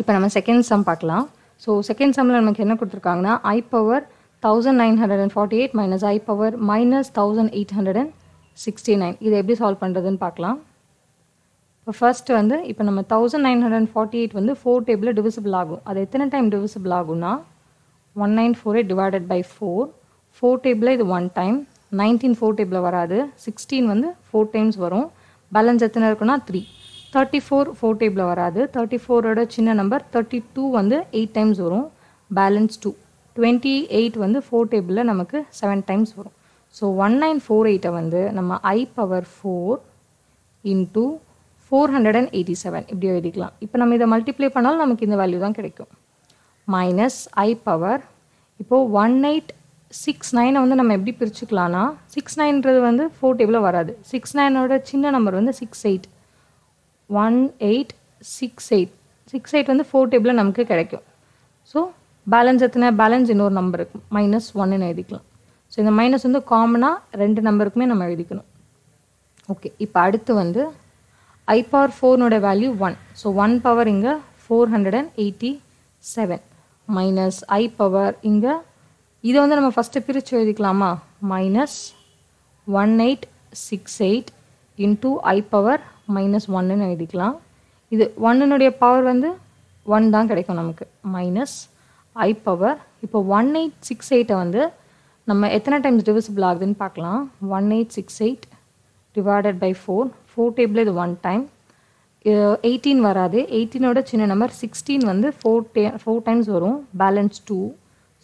இப்போ நம்ம second sum பார்க்கலாம். ஸோ செகண்ட் சம்மில் நமக்கு என்ன கொடுத்துருக்காங்கன்னா I power thousand nine hundred and forty eight minus I power minus thousand eight hundred and sixty nine இதை எப்படி சால்வ் பண்ணுறதுன்னு பார்க்கலாம். இப்போ ஃபர்ஸ்ட் வந்து இப்போ நம்ம thousand nine hundred and forty eight வந்து ஃபோர் டேபிளில் டிவிசிபிள் ஆகும். அது எத்தனை டைம் டிவிசிபிள் ஆகும்னா one nine four eight divided by four four டேபிளில் இது ஒன் டைம் நைன்டீன் ஃபோர் டேபிளில் வராது. சிக்ஸ்டீன் வந்து ஃபோர் டைம்ஸ் வரும். பேலன்ஸ் எத்தனை இருக்குன்னா த்ரீ தேர்ட்டி ஃபோர் ஃபோர் டேபிளில் வராது. தேர்ட்டி ஃபோரோட சின்ன நம்பர் தேர்ட்டி டூ வந்து எயிட் டைம்ஸ் வரும். பேலன்ஸ் டூ டுவெண்ட்டி எயிட் வந்து ஃபோர் டேபிளில் நமக்கு செவன் டைம்ஸ் வரும். ஸோ ஒன் நைன் ஃபோர் எயிட்டை வந்து நம்ம I power four into four hundred and eighty seven இப்படி எழுதிக்கலாம். இப்போ நம்ம இதை மல்டிப்ளை பண்ணாலும் நமக்கு இந்த வேல்யூ தான் கிடைக்கும். மைனஸ் ஐ பவர் இப்போது ஒன் எயிட் சிக்ஸ் நைனை வந்து நம்ம எப்படி பிரிச்சுக்கலாம்னா சிக்ஸ் நைன்றது வந்து ஃபோர் டேபிளில் வராது. சிக்ஸ் நைனோட சின்ன நம்பர் வந்து six eight one eight six eight six eight வந்து ஃபோர் டேபிளில் நமக்கு கிடைக்கும். ஸோ பேலன்ஸ் எத்தனை? பேலன்ஸ் இன்னொரு நம்பருக்கு மைனஸ் ஒன்னு எழுதிக்கலாம். ஸோ இந்த மைனஸ் வந்து காமனாக ரெண்டு நம்பருக்குமே நம்ம எழுதிக்கணும். ஓகே இப்போ அடுத்து வந்து ஐ power ஃபோர்னோட value one so one power இங்கே four hundred and eighty seven minus i power இங்கே இதை வந்து நம்ம ஃபஸ்ட்டு பிரித்து எழுதிக்கலாமா? Minus one eight six eight into i power minus ஒன்னுன்னு எழுதிக்கலாம். இது ஒன்னுடைய பவர் வந்து ஒன் தான் கிடைக்கும் நமக்கு. மைனஸ் ஐ பவர் இப்போ ஒன் எயிட் சிக்ஸ் எயிட்டை வந்து நம்ம எத்தனை டைம்ஸ் டிவிசிபிள் ஆகுதுன்னு பார்க்கலாம். One eight six eight divided by four four table இது ஒன் டைம் எயிட்டீன் வராது. எயிட்டீனோட சின்ன நம்பர் சிக்ஸ்டீன் வந்து ஃபோர் டே ஃபோர் டைம்ஸ் வரும். Balance two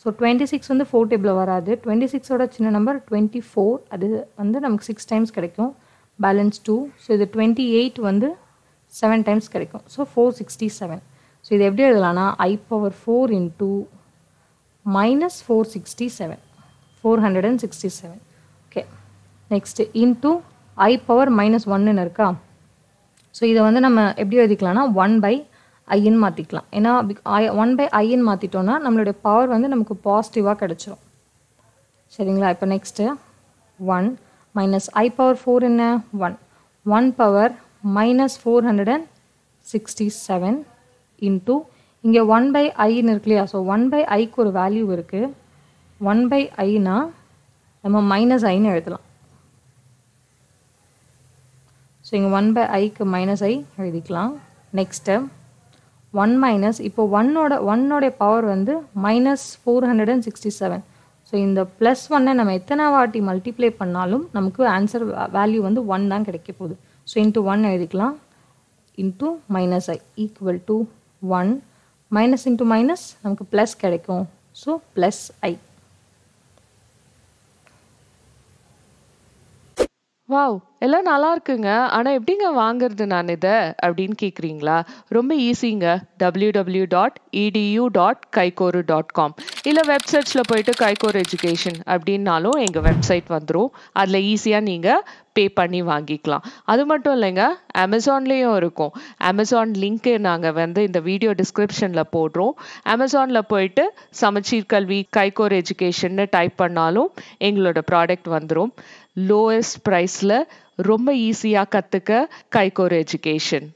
so twenty six வந்து ஃபோர் டேபிளில் வராது. டுவெண்ட்டி சிக்ஸோட சின்ன நம்பர் டுவெண்ட்டி ஃபோர் அது வந்து நமக்கு சிக்ஸ் டைம்ஸ் கிடைக்கும். பேலன்ஸ் டூ ஸோ இது டுவெண்ட்டி எயிட் வந்து செவன் டைம்ஸ் கிடைக்கும். So four sixty seven so இது எப்படி எழுதலாம்னா I power four into minus four sixty seven four hundred and sixty seven okay next into I power minus ஒன்னு இருக்கா? So இதை வந்து நம்ம எப்படி எழுதிக்கலாம்னா ஒன் பை ஐன்னு மாற்றிக்கலாம் ஏன்னா ஐ ஒன் பை ஐன்னு மாற்றிட்டோன்னா நம்மளுடைய பவர் வந்து நமக்கு பாசிட்டிவாக கிடச்சிரும். சரிங்களா? இப்போ next one minus I power four என்ன one one power minus four hundred and sixty seven into இங்கே ஒன் பை ஐன்னு இருக்கு இல்லையா? ஸோ ஒன் பை ஐக்கு ஒரு வேல்யூ இருக்குது ஒன் பை ஐனா நம்ம மைனஸ் ஐன்னு எழுதலாம். ஸோ இங்கே ஒன் பை ஐக்கு மைனஸ் ஐ எழுதிக்கலாம். நெக்ஸ்ட்டு ஒன் மைனஸ் இப்போ ஒன்னோட ஒன்னோடைய பவர் வந்து minus four hundred and sixty seven so இந்த ப்ளஸ் ஒன்னை நம்ம எத்தனை வாட்டி மல்டிப்ளை பண்ணாலும் நமக்கு ஆன்சர் வேல்யூ வந்து ஒன் தான் கிடைக்க போகுது. ஸோ இன்ட்டு ஒன் எழுதிக்கலாம். Into minus I equal to one minus into minus நமக்கு ப்ளஸ் கிடைக்கும். ஸோ ப்ளஸ் ஐ வாவ் எல்லாம் நல்லா இருக்குங்க. ஆனால் எப்படிங்க வாங்குறது நான் இதை? அப்படின்னு கேட்குறீங்களா ரொம்ப ஈஸிங்க. W W dot edu dot கைகோரு டாட் காம் இல்லை வெப்சைட்ஸில் போயிட்டு கைகோர் எஜுகேஷன் அப்படின்னாலும் எங்கள் வெப்சைட் வந்துடும் அதில் ஈஸியாக நீங்கள் பே பண்ணி வாங்கிக்கலாம். அது மட்டும் இல்லைங்க அமேசான்லேயும் இருக்கும். அமேசான் லிங்க்கு நாங்கள் வந்து இந்த வீடியோ டிஸ்கிரிப்ஷனில் போடுறோம். அமேசானில் போயிட்டு சமச்சீர் கல்வி கைகோர் எஜுகேஷன்னு டைப் பண்ணாலும் எங்களோட ப்ராடக்ட் வந்துடும் லோவஸ்ட் ப்ரைஸில் ரொம்ப ஈஸியாக கற்றுக்க கைகோர் எஜுகேஷன்